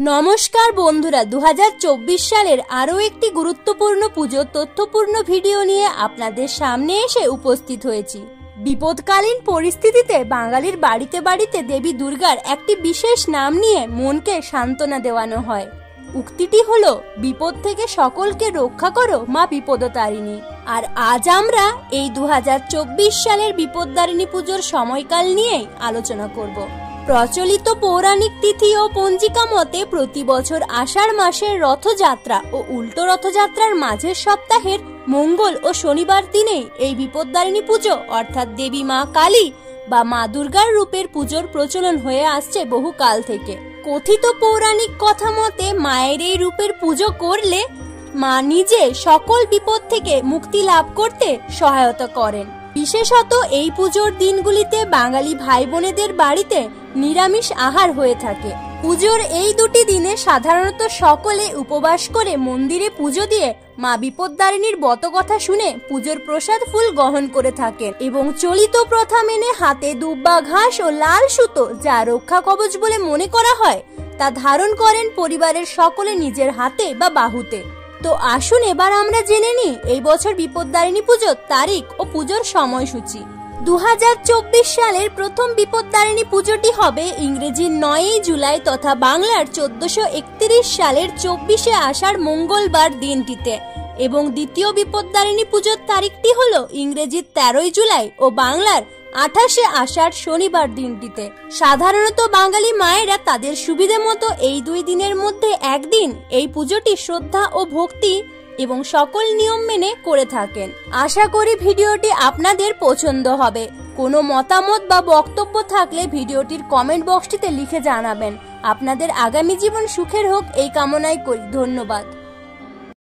নমস্কার বন্ধুরা দু হাজার চব্বিশ সালের আরও একটি গুরুত্বপূর্ণ পুজোর তথ্যপূর্ণ ভিডিও নিয়ে আপনাদের সামনে এসে উপস্থিত হয়েছি। বিপদকালীন পরিস্থিতিতে বাঙালির বাড়িতে বাড়িতে দেবী দুর্গার একটি বিশেষ নাম নিয়ে মনকে সান্ত্বনা দেওয়ানো হয়। উক্তিটি হলো, বিপদ থেকে সকলকে রক্ষা করো মা বিপদতারিণী। আর আজ আমরা এই দু হাজার চব্বিশ সালের বিপদদারিণী পুজোর সময়কাল নিয়েই আলোচনা করব। প্রচলিত পৌরাণিক তিথি ও পঞ্জিকা মতে প্রতি বছর আষাঢ় মাসের রথযাত্রা ও উল্টো রথযাত্রার মাঝের সপ্তাহের মঙ্গল ও শনিবার দিনেই এই বিপদদারিণী পুজো, অর্থাৎ দেবী মা কালী বা মা দুর্গার রূপের পুজোর প্রচলন হয়ে আসছে বহু কাল থেকে। কথিত পৌরাণিক কথা মতে মায়ের এই রূপের পুজো করলে মা নিজে সকল বিপদ থেকে মুক্তি লাভ করতে সহায়তা করেন। বিশেষত এই পুজোর দিনগুলিতে বাঙালি ভাই বোনেদের বাড়িতে নিরামিষ আহার হয়ে থাকে। পুজোর এই দুটি দিনে সাধারণত সকলে উপবাস করে মন্দিরে পুজো দিয়ে মা বিপদদারিণীর বতকথা শুনে পুজোর প্রসাদ ফুল গ্রহণ করে থাকেন এবং চলিত প্রথা মেনে হাতে দুব্বা ঘাস ও লাল সুতো যা রক্ষা কবচ বলে মনে করা হয়, তা ধারণ করেন পরিবারের সকলে নিজের হাতে বা বাহুতে। তো আসুন এবার আমরা জেনে নিই এই বছর বিপদদারিণী পুজোর তারিখ ও পুজোর সময়সূচি। দু হাজার চব্বিশ সালের প্রথম বিপদদারিণী পুজোটি হবে ইংরেজির নয়ই জুলাই তথা বাংলার চোদ্দশো সালের চব্বিশে আষাঢ় মঙ্গলবার দিনটিতে। এবং দ্বিতীয় বিপদদারিণী পুজোর তারিখটি হল ইংরেজির তেরোই জুলাই ও বাংলার আঠাশে আষাঢ় শনিবার দিনটিতে। সাধারণত বাঙালি মায়েরা তাদের সুবিধে মতো এই দুই দিনের মধ্যে একদিন এই পুজোটি শ্রদ্ধা ও ভক্তি এবং সকল নিয়ম মেনে করে থাকেন। আশা করি ভিডিওটি আপনাদের পছন্দ হবে। কোনো মতামত বা বক্তব্য থাকলে ভিডিওটির কমেন্ট বক্সটিতে লিখে জানাবেন। আপনাদের আগামী জীবন সুখের হোক, এই কামনাই করি। ধন্যবাদ।